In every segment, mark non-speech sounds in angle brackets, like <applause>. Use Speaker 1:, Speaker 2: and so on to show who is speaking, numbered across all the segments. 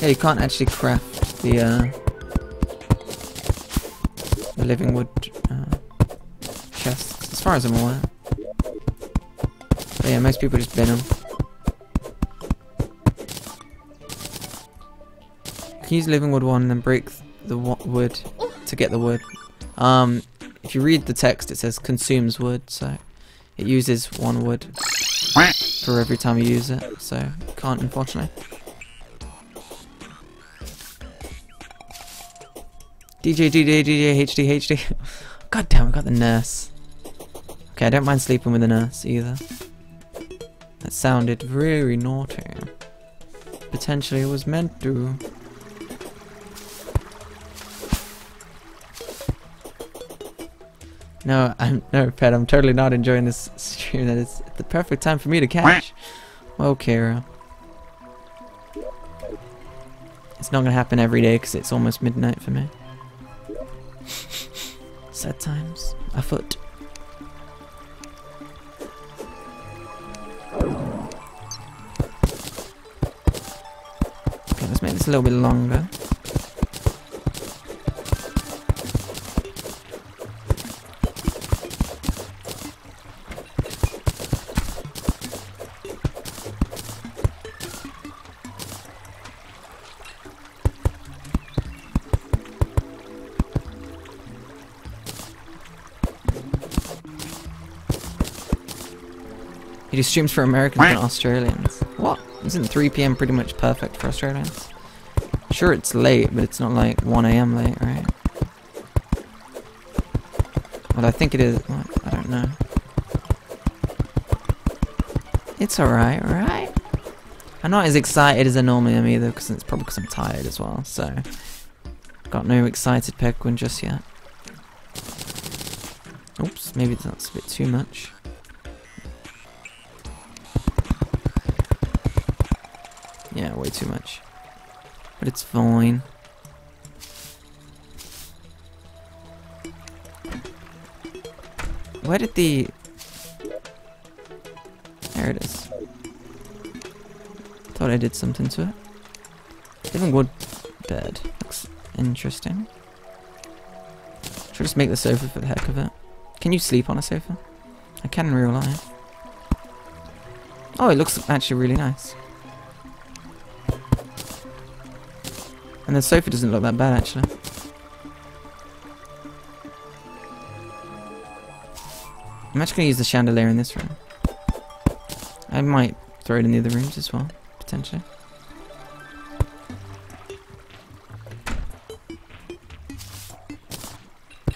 Speaker 1: Yeah, you can't actually craft the uh, the living wood uh, chests, as far as I'm aware. But yeah, most people just bin them. You use living wood one and then break the wood to get the wood. Um, if you read the text, it says consumes wood, so it uses one wood for every time you use it, so can't unfortunately. DJ, DJ, DJ, HD, HD. <laughs> God damn, I got the nurse. Okay, I don't mind sleeping with the nurse either. That sounded very naughty. Potentially it was meant to. No, I'm no pet. I'm totally not enjoying this stream. That it's the perfect time for me to catch. Well, Kara. It's not gonna happen every day because it's almost midnight for me. <laughs> Sad times afoot. Okay, let's make this a little bit longer. He streams for Americans and Australians. What? Isn't 3pm pretty much perfect for Australians? Sure, it's late, but it's not like 1am late, right? Well, I think it is. I don't know. It's alright, right? I'm not as excited as I normally am either, because it's probably because I'm tired as well, so... Got no excited penguin just yet. Oops, maybe that's a bit too much. Too much. But it's fine. Where did the... There it is. Thought I did something to it. Living wood bed. Looks interesting. Should just make the sofa for the heck of it? Can you sleep on a sofa? I can in real life. Oh, it looks actually really nice. And the sofa doesn't look that bad actually. I'm actually going to use the chandelier in this room. I might throw it in the other rooms as well, potentially.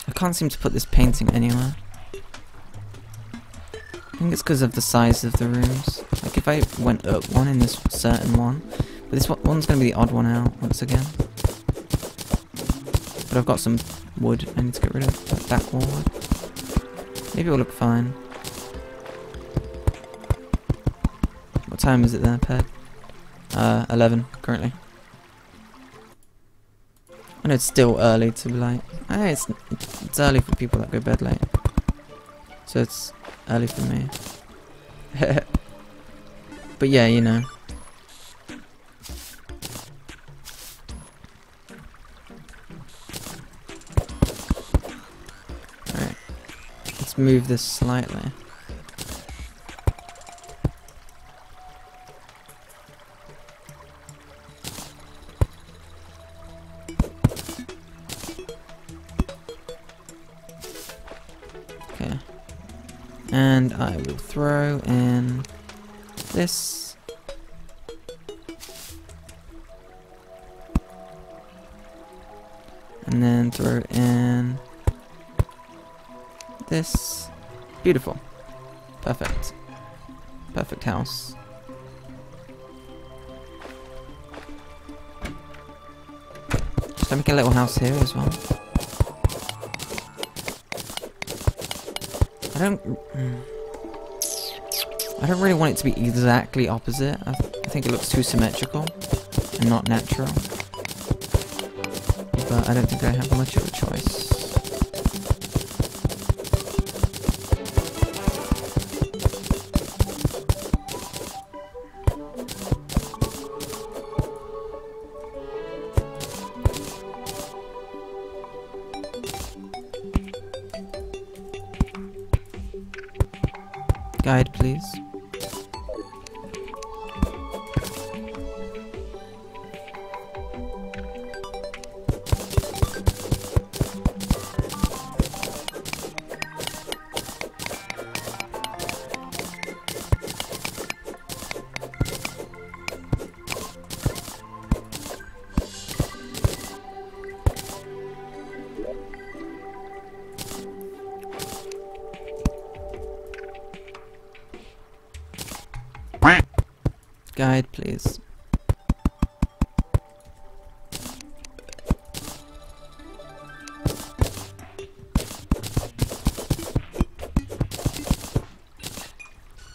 Speaker 1: I can't seem to put this painting anywhere. I think it's because of the size of the rooms. Like if I went up one in this certain one, but this one's going to be the odd one out once again. But I've got some wood I need to get rid of. That wall wood. Maybe it'll look fine. What time is it there, Ped? Uh, 11 currently. I know it's still early to be like. Hey, it's it's early for people that go bed late. So it's early for me. <laughs> but yeah, you know. Move this slightly. Okay. And I will throw in this. And then throw in this. Beautiful. Perfect. Perfect house. I make a little house here as well? I don't... Hmm. I don't really want it to be exactly opposite. I, th I think it looks too symmetrical and not natural. But I don't think I have much of a choice. guide please. Guide, please.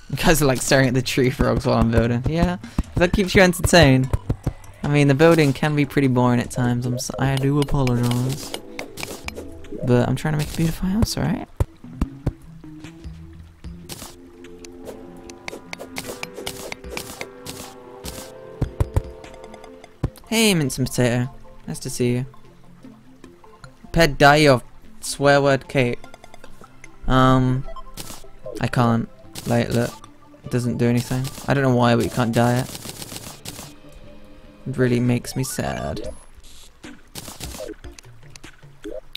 Speaker 1: You guys are like staring at the tree frogs while I'm building. Yeah, that keeps you entertained. I mean, the building can be pretty boring at times. I'm so I do apologize. But I'm trying to make a beautiful house, alright? Hey, Mince and Potato. Nice to see you. Pet die of swear word cake. Um, I can't. Like, look. It doesn't do anything. I don't know why, but you can't dye it. It really makes me sad.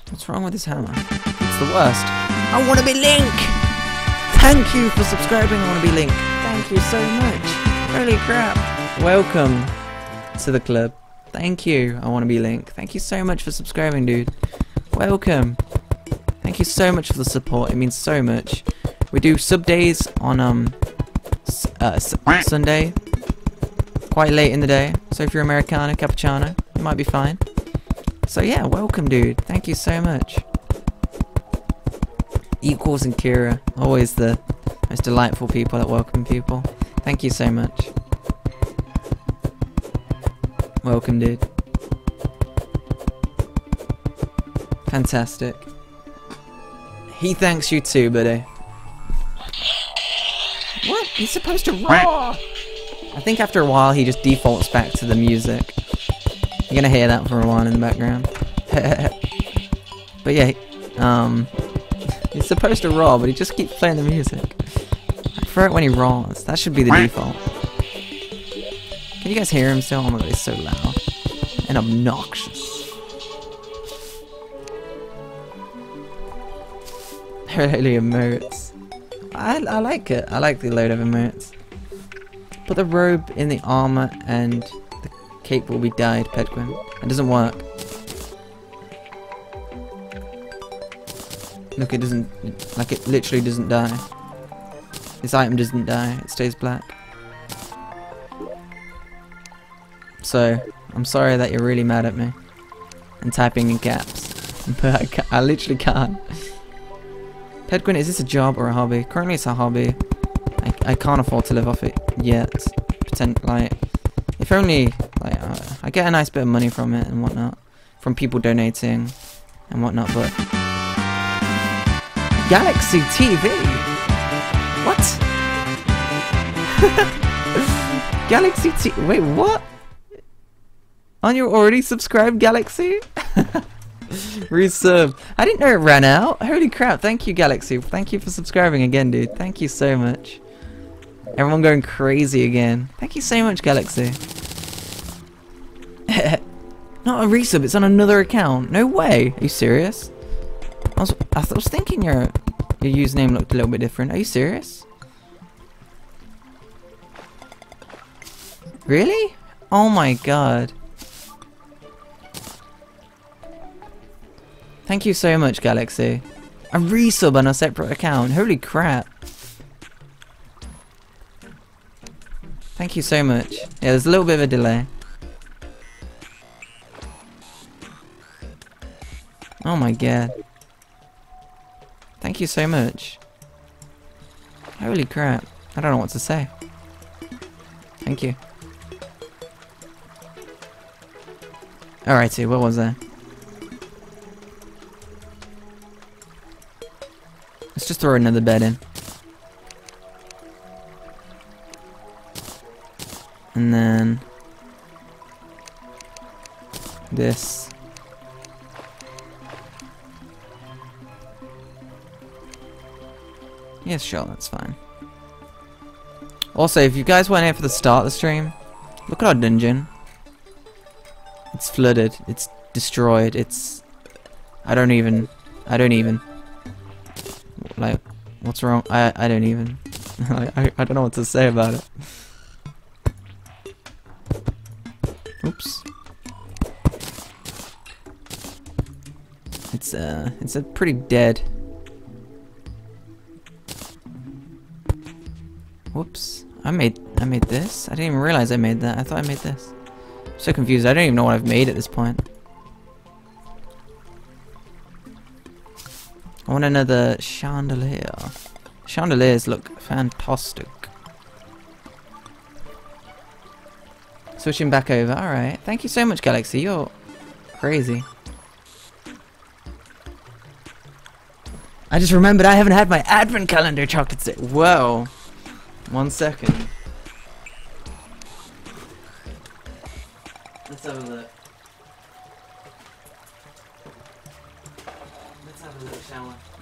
Speaker 1: What's wrong with this hammer? It's the worst. I want to be Link! Thank you for subscribing, I want to be Link. Thank you so much. Holy crap. Welcome to the club. Thank you, I want to be Link. Thank you so much for subscribing, dude. Welcome. Thank you so much for the support. It means so much. We do sub days on um uh, Sunday, quite late in the day. So if you're Americano, Cappuccino, you might be fine. So yeah, welcome, dude. Thank you so much. Equals and Kira, always the most delightful people that welcome people. Thank you so much. Welcome, dude. Fantastic. He thanks you too, buddy. What? He's supposed to roar! I think after a while he just defaults back to the music. You're gonna hear that for a while in the background. <laughs> but yeah, um, <laughs> he's supposed to roar, but he just keeps playing the music. I prefer it when he roars. That should be the default. You guys hear him still? Oh my god, he's so loud. And obnoxious. really emotes. I, I like it. I like the load of emotes. Put the robe in the armor and the cape will be dyed, Pedguin. It doesn't work. Look, it doesn't, like it literally doesn't dye. This item doesn't dye, it stays black. So, I'm sorry that you're really mad at me. And typing in caps. <laughs> But I, I literally can't. Pedguin, is this a job or a hobby? Currently it's a hobby. I, I can't afford to live off it yet. Pretend, like, if only, like, uh, I get a nice bit of money from it and whatnot. From people donating and whatnot, but... Galaxy TV? What? <laughs> Galaxy TV? Wait, what? Aren't you already subscribed, Galaxy? <laughs> Resub. I didn't know it ran out. Holy crap. Thank you, Galaxy. Thank you for subscribing again, dude. Thank you so much. Everyone going crazy again. Thank you so much, Galaxy. <laughs> Not a resub. It's on another account. No way. Are you serious? I was, I was thinking your, your username looked a little bit different. Are you serious? Really? Oh my god. Thank you so much, Galaxy. A resub on a separate account. Holy crap. Thank you so much. Yeah, there's a little bit of a delay. Oh my god. Thank you so much. Holy crap. I don't know what to say. Thank you. Alrighty, what was that? Let's just throw another bed in. And then this. Yes, sure, that's fine. Also, if you guys weren't here for the start of the stream, look at our dungeon. It's flooded. It's destroyed. It's... I don't even... I don't even... Like, what's wrong? I, I don't even... <laughs> I, I don't know what to say about it. Oops. It's uh, it's a pretty dead. Whoops! I made I made this. I didn't even realize I made that. I thought I made this. I'm so confused. I don't even know what I've made at this point. I want another chandelier. Chandeliers look fantastic. Switching back over. Alright. Thank you so much, Galaxy. You're crazy. I just remembered I haven't had my advent calendar chocolate stick. Whoa. One second. Let's have a look.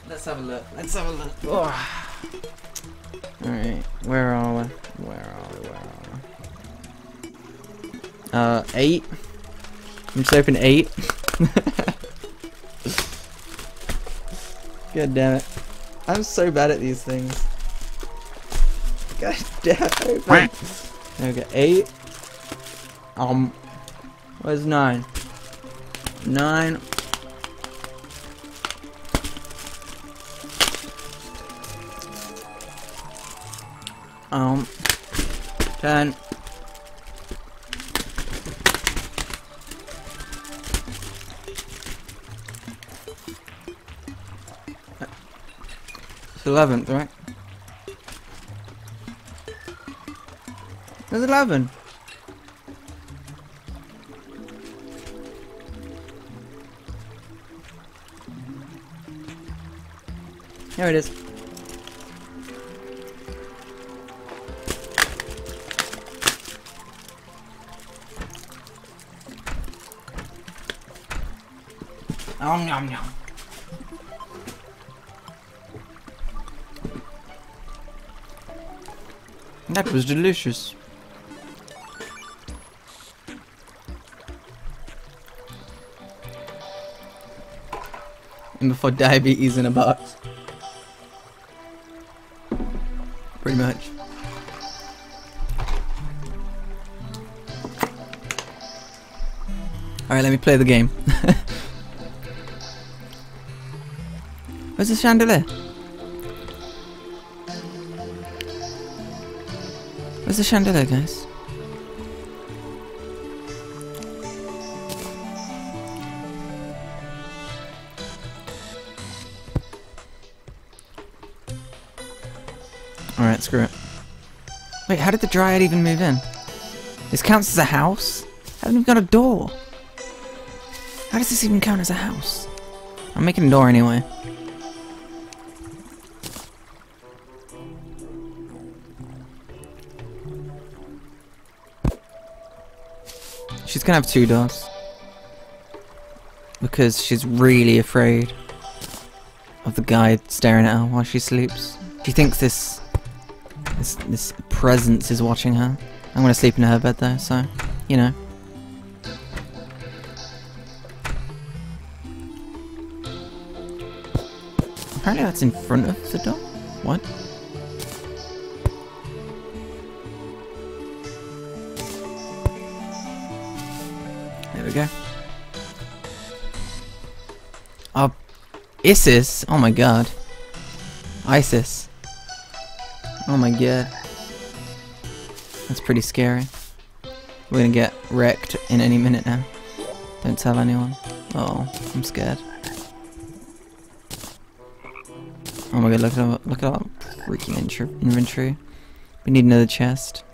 Speaker 1: Let's have a look? Let's have a look. Oh. Alright, where are we? Where are we? Where are we? Uh, eight. I'm just open eight. <laughs> God damn it. I'm so bad at these things. God damn it. Okay, eight. Um, where's nine? Nine. Um, ten. Eleventh, right? There's eleven. Here it is. Om nom nom. That was delicious. And before diabetes in a box. Pretty much. Alright, let me play the game. <laughs> Where's the chandelier? Where's the chandelier, guys? Alright, screw it. Wait, how did the dryad even move in? This counts as a house? I haven't even got a door. How does this even count as a house? I'm making a door anyway. Gonna have two doors. Because she's really afraid of the guy staring at her while she sleeps. She thinks this this this presence is watching her. I'm gonna sleep in her bed though, so you know. Apparently that's in front of the door. What? Isis? Oh my god. ISIS. Oh my god. That's pretty scary. We're gonna get wrecked in any minute now. Don't tell anyone. Oh, I'm scared. Oh my god, look at our, look at our freaking inventory. We need another chest.